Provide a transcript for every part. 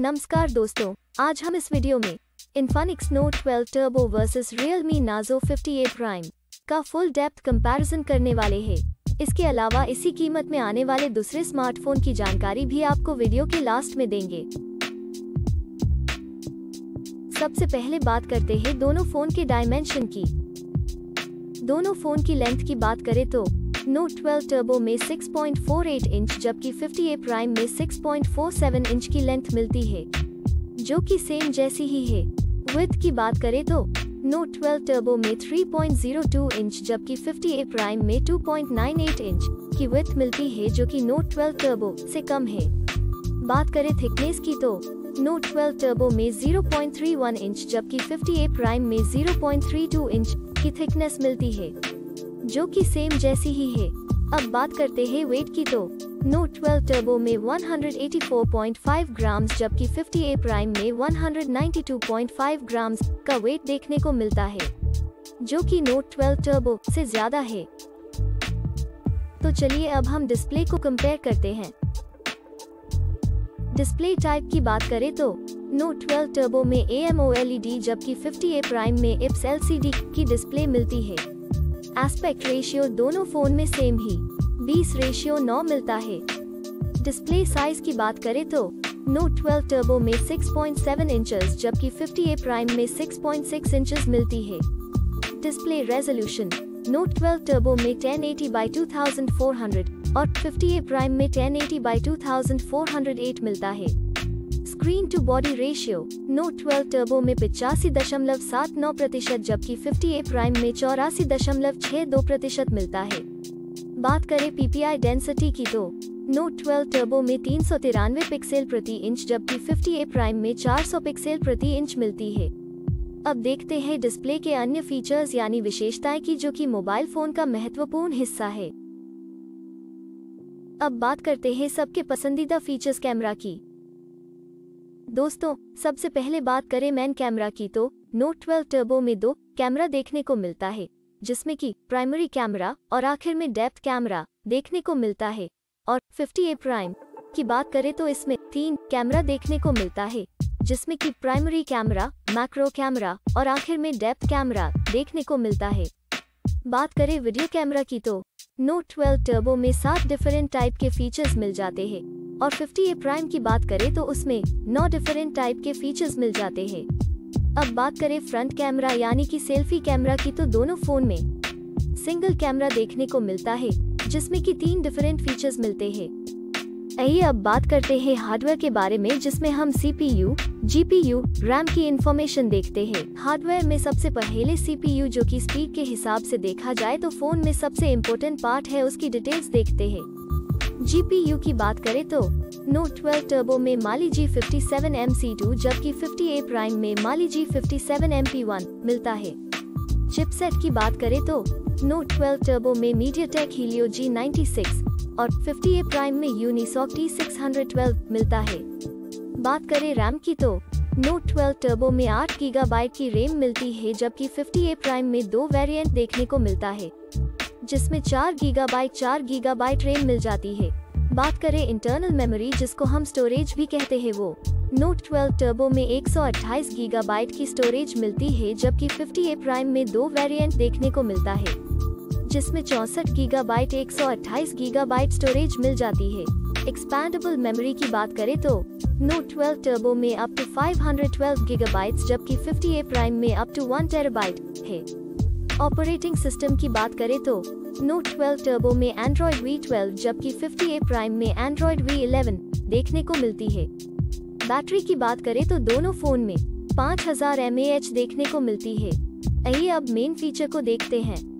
नमस्कार दोस्तों, आज हम इस वीडियो में Infinix Note 12 Turbo versus Realme Nazo 58 Prime का फुल डेप्थ कंपैरिजन करने वाले हैं। इसके अलावा इसी कीमत में आने वाले दूसरे स्मार्टफ़ोन की जानकारी भी आपको वीडियो के लास्ट में देंगे। सबसे पहले बात करते हैं दोनों फ़ोन के डायमेंशन की। दोनों फ़ोन की लेंथ की बात करें तो Note 12 Turbo में 6.48 इंच जबकि 50A Prime में 6.47 इंच की लेंथ मिलती है, जो कि सेम जैसी ही है। विथ की बात करें तो Note 12 Turbo में 3.02 इंच जबकि 50A Prime में 2.98 इंच की विथ मिलती है, जो कि Note 12 Turbo से कम है। बात करें थिकनेस की तो Note 12 Turbo में 0.31 इंच जबकि 50A Prime में 0.32 इंच की थिकनेस मिलती है। जो कि सेम जैसी ही है। अब बात करते हैं वेट की तो। नोट 12 टर्बो में 184.5 ग्राम्स जबकि 50A प्राइम में 192.5 ग्राम्स का वेट देखने को मिलता है, जो कि नोट 12 Turbo से ज़्यादा है। तो चलिए अब हम डिस्प्ले को कंपेयर करते हैं। डिस्प्ले टाइप की बात करें तो नोट 12 टर्बो में AMOLED जबकि 50A Prime में IPS LCD की डिस्प्ले मिलती है। एस्पेक्ट रेशियो दोनों फ़ोन में सेम ही. 20 रेशियो 9 मिलता है. डिस्प्ले साइज़ की बात करें तो नोट 12 टर्बो में 6.7 इंचेस जबकि 50A प्राइम में 6.6 इंचेस मिलती है. डिस्प्ले रेजोल्यूशन Note 12 Turbo में 1080 by 2400 और 50A प्राइम में 1080 by 2408 मिलता है. Screen to body ratio Note 12 Turbo में पिचासी दशमलव सात नौ प्रतिशत जबकि 50A प्राइम में चौरासी दशमलव छह दो प्रतिशत मिलता है। बात करें पीपीआई डेंसिटी की तो नोट 12 टर्बो में तीन सौ तिरानवे पिक्सल प्रति इंच जबकि 50A प्राइम में 400 पिक्सल प्रति इंच मिलती है। अब देखते हैं डिस्प्ले के अन्य फीचर्स यानी विशेषताएँ की जो कि मोबाइल फ़ोन का महत्वपूर्ण हिस्सा है। अब बात करते हैं सबके पसंदीदा फीचर्स कैमरा की। दोस्तों, सबसे पहले बात करें मैन कैमरा की तो नोट 12 टर्बो में दो कैमरा देखने को मिलता है, जिसमें कि प्राइमरी कैमरा और आखिर में डेप्थ कैमरा देखने को मिलता है, और 50A प्राइम की बात करें तो इसमें तीन कैमरा देखने को मिलता है, जिसमें कि प्राइमरी कैमरा मैक्रो कैमरा और आखिर में डेप्थ कैमरा देखने को मिलता है। बात करें वीडियो कैमरा की तो नोट 12 टर्बो में सात डिफरेंट टाइप के फीचर्स मिल जाते हैं और 50A प्राइम की बात करें तो उसमें नौ डिफरेंट टाइप के फीचर्स मिल जाते हैं। अब बात करें फ्रंट कैमरा यानी कि सेल्फी कैमरा की तो दोनों फ़ोन में सिंगल कैमरा देखने को मिलता है जिसमें कि तीन डिफरेंट फीचर्स मिलते हैं। आइए अब बात करते हैं हार्डवेयर के बारे में जिसमें हम सीपीयू, जीपीयू, रैम की इंफॉर्मेशन देखते हैं। हार्डवेयर में सबसे पहले सीपीयू जो कि स्पीड के हिसाब से देखा जाए तो फ़ोन में सबसे इम्पोर्टेंट पार्ट है उसकी डिटेल्स देखते हैं। जीपीयू की बात करें तो नोट 12 टर्बो में माली G57 MC2 जबकि 50A प्राइम में माली G57 MP1 मिलता है। चिपसेट की बात करें तो नोट 12 टर्बो में MediaTek Helio G96 और 50A प्राइम में Unisoc T612 मिलता है। बात करें रैम की तो नोट 12 टर्बो में 8 गीगाबाइट की रैम मिलती है जबकि 50A प्राइम में दो वेरिएंट देखने को मिलता है। जिसमें 4 गीगाबाइट 4 गीगाबाइट रेम मिल जाती है। बात करें इंटरनल मेमोरी जिसको हम स्टोरेज भी कहते हैं वो। नोट 12 टर्बो में 128 गीगाबाइट की स्टोरेज मिलती है, जबकि 50A प्राइम में दो वेरिएंट देखने को मिलता है, जिसमें चौसठ गीगाबाइट 128 गीगाबाइट स्टोरेज मिल जाती है। एक्सपैंडेबल मेमोरी की बात करें तो नोट 12 टर्बो में अप टू 512 गीगाबाइट्स जबकि 50A प्राइम में अप टू 1 टेराबाइट है। ऑपरेटिंग सिस्टम की बात करें तो नोट 12 टर्बो में Android V12 जबकि 50A प्राइम में Android V11 देखने को मिलती है। बैटरी की बात करें तो दोनों फ़ोन में 5000 mAh देखने को मिलती है। आइए अब मेन फीचर को देखते हैं।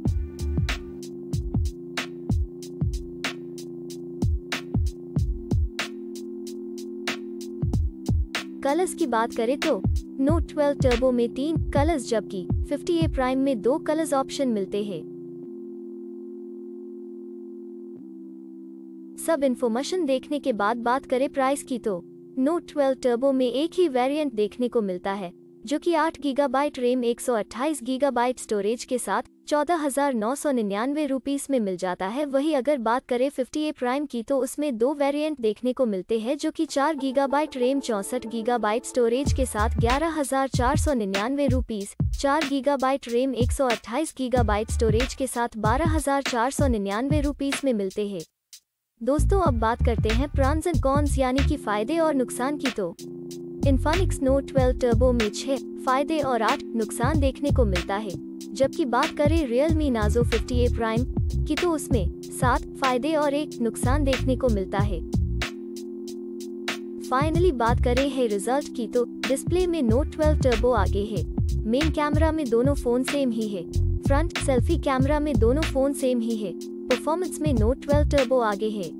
कलर्स की बात करें तो नोट 12 टर्बो में तीन कलर्स जबकि 50A Prime में दो कलर्स ऑप्शन मिलते हैं। सब इन्फॉर्मेशन देखने के बाद बात करें प्राइस की तो। नोट 12 टर्बो में एक ही वेरिएंट देखने को मिलता है, जो कि 8 गीगाबाइट रैम 128 गीगाबाइट स्टोरेज के साथ चौदह हज़ार नौ सौ निन्यानवे रुपीस में मिल जाता है। वही अगर बात करें 58 प्राइम की तो उसमें दो वेरिएंट देखने को मिलते हैं, जो कि चार गीगाबाइट रैम चौसठ गीगाबाइट स्टोरेज के साथ ग्यारह हज़ार चार सौ निन्यानवे रुपीस चार गीगाबाइट रैम एक सौ अट्ठाईस गीगाबाइट स्टोरेज के साथ बारह हज़ार चार सौ निन्यानवे रुपीस में मिलते हैं। दोस्तों, अब बात करते हैं प्रॉन्स एंड कॉन्स यानी कि फ़ायदे और नुकसान की तो। इन्फानिक्स नोट 12 टर्बो में छह, फ़ायदे और आठ, नुकसान देखने को मिलता है। जबकि बात करें रियल मी नाजो 58 प्राइम की तो उसमें सात फ़ायदे और एक नुकसान देखने को मिलता है। फाइनली बात करें है रिज़ल्ट की तो डिस्प्ले में नोट 12 टर्बो आगे है। मेन कैमरा में दोनों फ़ोन सेम ही है। फ्रंट सेल्फी कैमरा में दोनों फ़ोन सेम ही है। परफॉर्मेंस में नोट 12 टर्बो आगे है।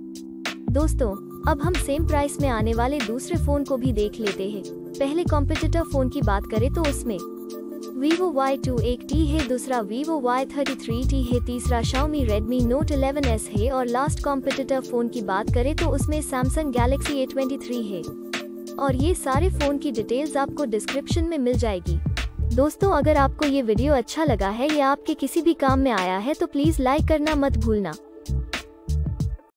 दोस्तों, अब हम सेम प्राइस में आने वाले दूसरे फ़ोन को भी देख लेते हैं। पहले कॉम्पिटिटर फ़ोन की बात करें तो उसमें Vivo Y2 एक टी है, दूसरा Vivo Y33T है, तीसरा Xiaomi Redmi Note 11s है और लास्ट कॉम्पिटिटर फ़ोन की बात करें तो उसमें Samsung Galaxy A23 है। और ये सारे फ़ोन की डिटेल्स आपको डिस्क्रिप्शन में मिल जाएगी। दोस्तों, अगर आपको ये वीडियो अच्छा लगा है या आपके किसी भी काम में आया है तो प्लीज़ लाइक करना मत भूलना।